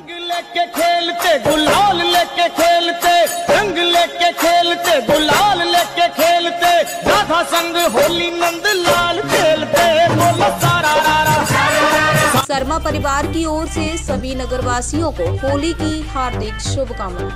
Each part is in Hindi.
खेलते गुलाल लेके खेलते रंग लेके खेलते गुलाल लेके खेलते राधा संग होली नंद लाल खेलते बोलो सारा रारा। शर्मा परिवार की ओर से सभी नगरवासियों को होली की हार्दिक शुभकामनाएँ।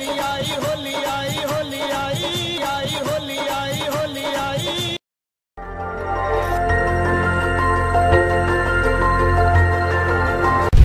होली आई होली आई होली आई।